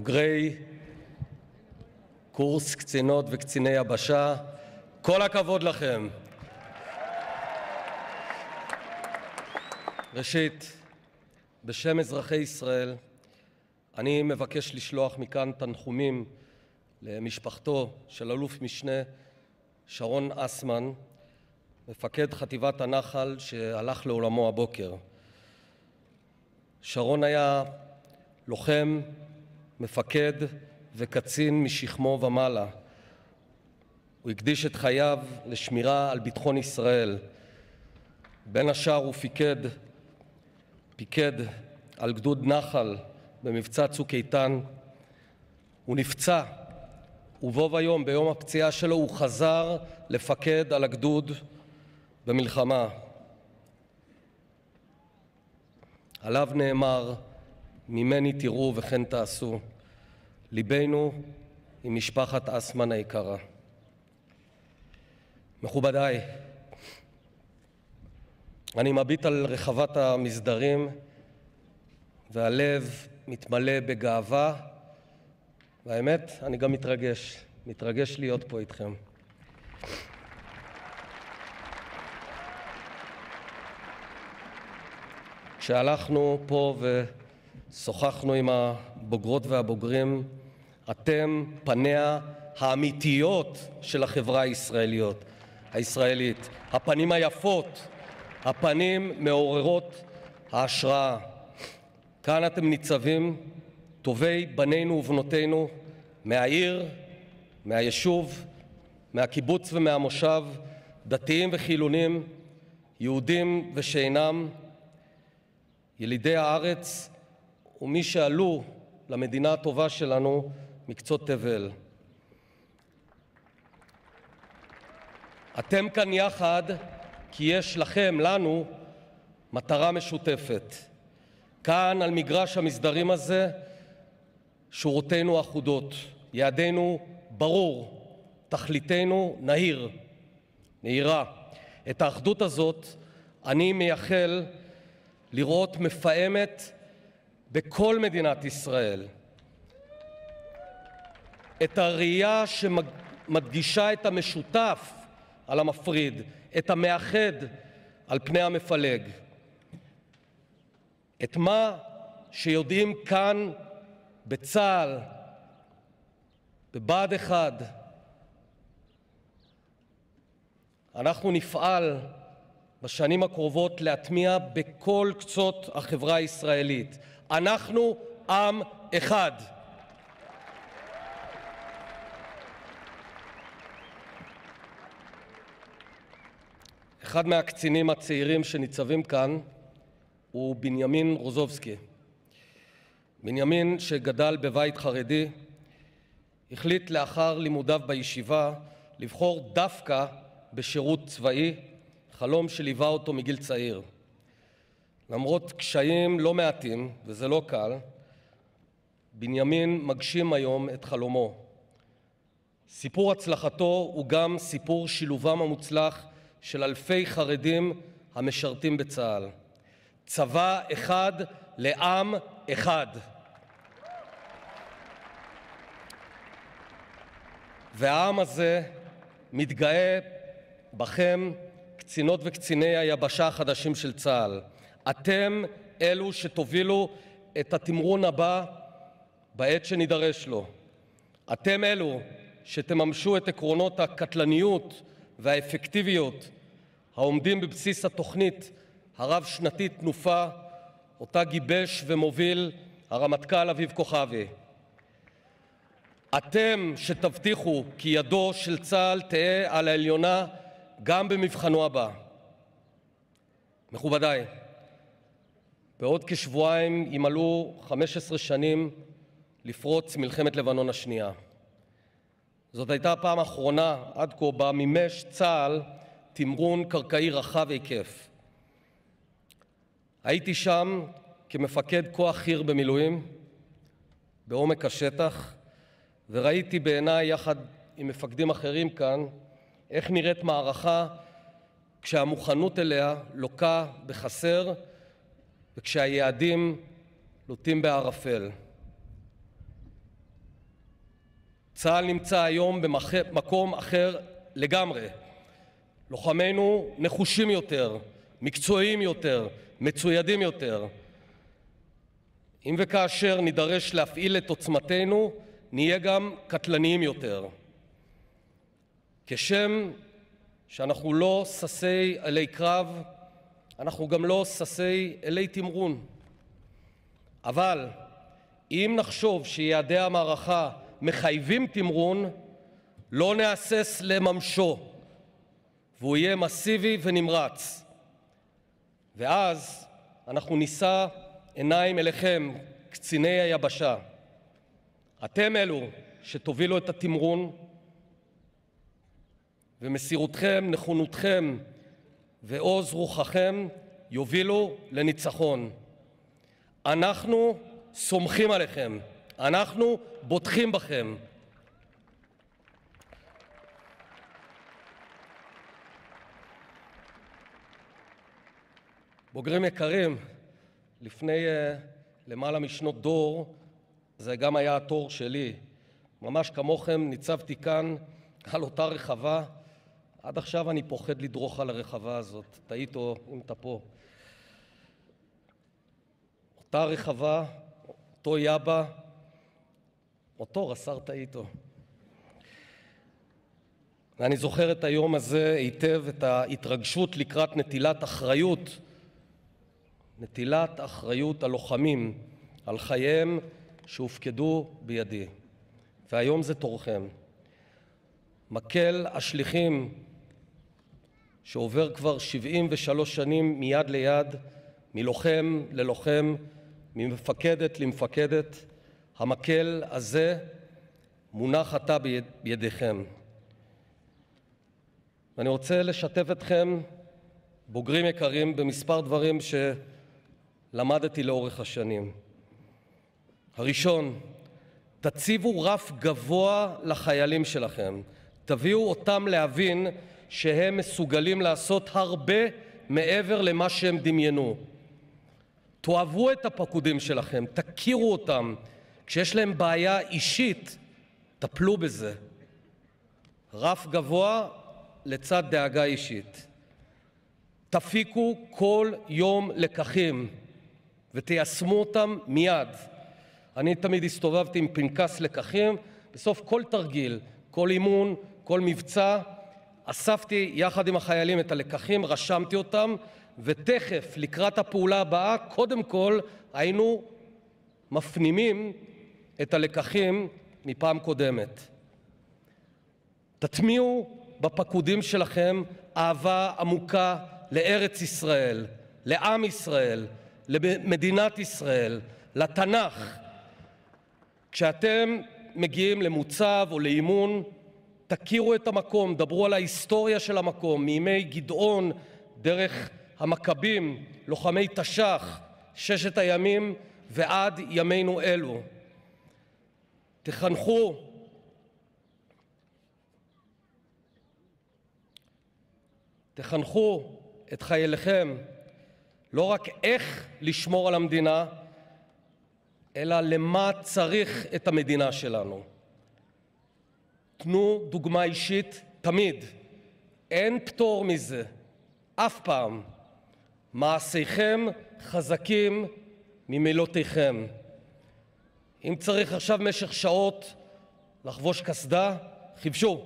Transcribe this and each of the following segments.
בוגרי קורס קצינות וקציני יבשה, כל הכבוד לכם. ראשית, בשם אזרחי ישראל, אני מבקש לשלוח מכאן תנחומים למשפחתו של אלוף משנה שרון אסמן, מפקד חטיבת הנח"ל שהלך לעולמו הבוקר. שרון היה לוחם, מפקד וקצין משכמו ומעלה. הוא הקדיש את חייו לשמירה על ביטחון ישראל. בין השאר הוא פיקד, פיקד על גדוד נחל במבצע צוק איתן. הוא נפצע, ובו ביום, ביום הפציעה שלו, הוא חזר לפקד על הגדוד במלחמה. עליו נאמר, ממני תראו וכן תעשו. ליבנו עם משפחת אסמן היקרה. מכובדיי, אני מביט על רחבת המסדרים והלב מתמלא בגאווה, והאמת, אני גם מתרגש, מתרגש להיות פה איתכם. כשהלכנו פה ושוחחנו עם הבוגרות והבוגרים, אתם פניה האמיתיות של החברה הישראליות, הישראלית, הפנים היפות, הפנים מעוררות ההשראה. כאן אתם ניצבים, טובי בנינו ובנותינו מהעיר, מהיישוב, מהקיבוץ ומהמושב, דתיים וחילונים, יהודים ושאינם, ילידי הארץ ומי שעלו למדינה הטובה שלנו מקצות תבל. אתם כאן יחד כי יש לכם, לנו, מטרה משותפת. כאן, על מגרש המסדרים הזה, שורותינו אחודות, יעדנו ברור, תכליתנו נהיר, נהירה. את האחדות הזאת אני מייחל לראות מפעמת בכל מדינת ישראל. את הראייה שמדגישה את המשותף על המפריד, את המאחד על פני המפלג. את מה שיודעים כאן בצה"ל, בבה"ד 1, אנחנו נפעל בשנים הקרובות להטמיע בכל קצות החברה הישראלית. אנחנו עם אחד. אחד מהקצינים הצעירים שניצבים כאן הוא בנימין רוזובסקי. בנימין, שגדל בבית חרדי, החליט לאחר לימודיו בישיבה לבחור דווקא בשירות צבאי, חלום שליווה אותו מגיל צעיר. למרות קשיים לא מעטים, וזה לא קל, בנימין מגשים היום את חלומו. סיפור הצלחתו הוא גם סיפור שילובם המוצלח של אלפי חרדים המשרתים בצה"ל. צבא אחד לעם אחד. והעם הזה מתגאה בכם, קצינות וקציני היבשה החדשים של צה"ל. אתם אלו שתובילו את התמרון הבא בעת שנידרש לו. אתם אלו שתממשו את עקרונות הקטלניות והאפקטיביות העומדים בבסיס התוכנית הרב-שנתית תנופה אותה גיבש ומוביל הרמטכ"ל אביב כוכבי. אתם שתבטיחו כי ידו של צה"ל תהא על העליונה גם במבחנו הבא. מכובדיי, בעוד כשבועיים ימלאו 15 שנים לפרוץ מלחמת לבנון השנייה. זאת הייתה הפעם האחרונה עד כה בה מימש צה"ל תמרון קרקעי רחב היקף. הייתי שם כמפקד כוח חי"ר במילואים בעומק השטח וראיתי בעיניי יחד עם מפקדים אחרים כאן איך נראית מערכה כשהמוכנות אליה לוקה בחסר וכשהיעדים לוטים בערפל. צה"ל נמצא היום במקום אחר לגמרי. לוחמינו נחושים יותר, מקצועיים יותר, מצוידים יותר. אם וכאשר נידרש להפעיל את עוצמתנו, נהיה גם קטלניים יותר. כשם שאנחנו לא ששי אלי קרב, אנחנו גם לא ששי אלי תמרון. אבל אם נחשוב שיעדי המערכה מחייבים תמרון, לא נהסס לממשו, והוא יהיה מסיבי ונמרץ. ואז אנחנו נישא עיניים אליכם, קציני היבשה. אתם אלו שתובילו את התמרון, ומסירותכם, נכונותכם ועוז רוחכם יובילו לניצחון. אנחנו סומכים עליכם, אנחנו בוטחים בכם. בוגרים יקרים, לפני uh, למעלה משנות דור זה גם היה התור שלי. ממש כמוכם ניצבתי כאן על אותה רחבה. עד עכשיו אני פוחד לדרוך על הרחבה הזאת. טעיתו אם אתה פה. אותה רחבה, אותו יאבה, אותו רס"ר טעיתו. ואני זוכר את היום הזה היטב, את ההתרגשות לקראת נטילת אחריות, נטילת אחריות הלוחמים על חייהם שהופקדו בידי. והיום זה תורכם. מקל השליחים שעובר כבר 73 שנים מיד ליד, מלוחם ללוחם, ממפקדת למפקדת, המקל הזה מונח עתה בידיכם. ואני רוצה לשתף אתכם, בוגרים יקרים, במספר דברים שלמדתי לאורך השנים. הראשון, תציבו רף גבוה לחיילים שלכם. תביאו אותם להבין שהם מסוגלים לעשות הרבה מעבר למה שהם דמיינו. תאהבו את הפקודים שלכם, תכירו אותם. כשיש להם בעיה אישית, טפלו בזה. רף גבוה לצד דאגה אישית. תפיקו כל יום לקחים ותיישמו אותם מיד. אני תמיד הסתובבתי עם פנקס לקחים, בסוף כל תרגיל, כל אימון, כל מבצע, אספתי יחד עם החיילים את הלקחים, רשמתי אותם, ותכף, לקראת הפעולה הבאה, קודם כל היינו מפנימים את הלקחים מפעם קודמת. תטמיעו בפקודים שלכם אהבה עמוקה לארץ ישראל, לעם ישראל, למדינת ישראל, לתנ"ך. כשאתם מגיעים למוצב או לאימון, תכירו את המקום, דברו על ההיסטוריה של המקום, מימי גדעון, דרך המכבים, לוחמי תש"ח, ששת הימים ועד ימינו אלו. תחנכו תחנכו את חייליכם לא רק איך לשמור על המדינה, אלא למה צריך את המדינה שלנו. תנו דוגמה אישית תמיד. אין פטור מזה, אף פעם. מעשיכם חזקים ממילותיכם. אם צריך עכשיו במשך שעות לחבוש קסדה, חיפשו.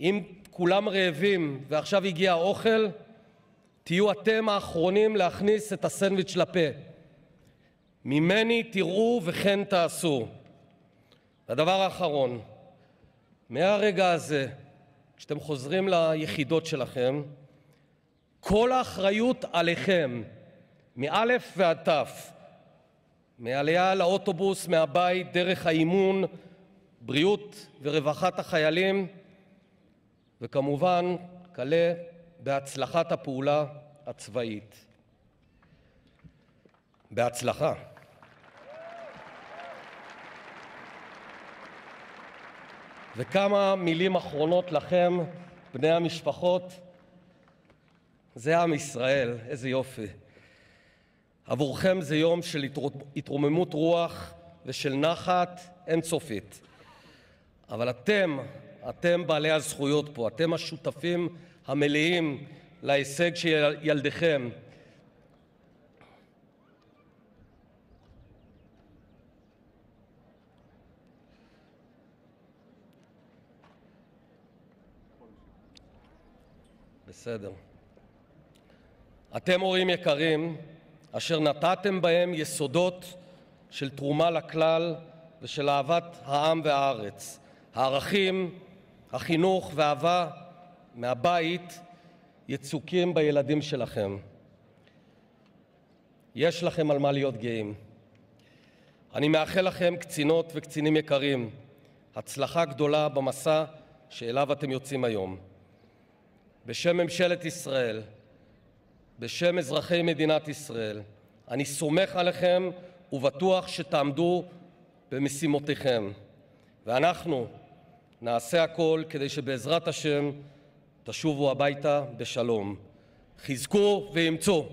אם כולם רעבים ועכשיו הגיע האוכל, תהיו אתם האחרונים להכניס את הסנדוויץ' לפה. ממני תראו וכן תעשו. הדבר האחרון, מהרגע הזה, כשאתם חוזרים ליחידות שלכם, כל האחריות עליכם, מאלף ועד תף, מעלייה לאוטובוס, מהבית, דרך האימון, בריאות ורווחת החיילים, וכמובן, כלה בהצלחת הפעולה הצבאית. בהצלחה. וכמה מילים אחרונות לכם, בני המשפחות. זה עם ישראל, איזה יופי. עבורכם זה יום של התרוממות רוח ושל נחת אינסופית. אבל אתם, אתם בעלי הזכויות פה, אתם השותפים המלאים להישג של ילדיכם. בסדר. אתם הורים יקרים אשר נטעתם בהם יסודות של תרומה לכלל ושל אהבת העם והארץ. הערכים, החינוך והאהבה מהבית יצוקים בילדים שלכם. יש לכם על מה להיות גאים. אני מאחל לכם, קצינות וקצינים יקרים, הצלחה גדולה במסע שאליו אתם יוצאים היום. בשם ממשלת ישראל, בשם אזרחי מדינת ישראל, אני סומך עליכם ובטוח שתעמדו במשימותיכם, ואנחנו נעשה הכול כדי שבעזרת השם תשובו הביתה בשלום. חזקו ואמצו.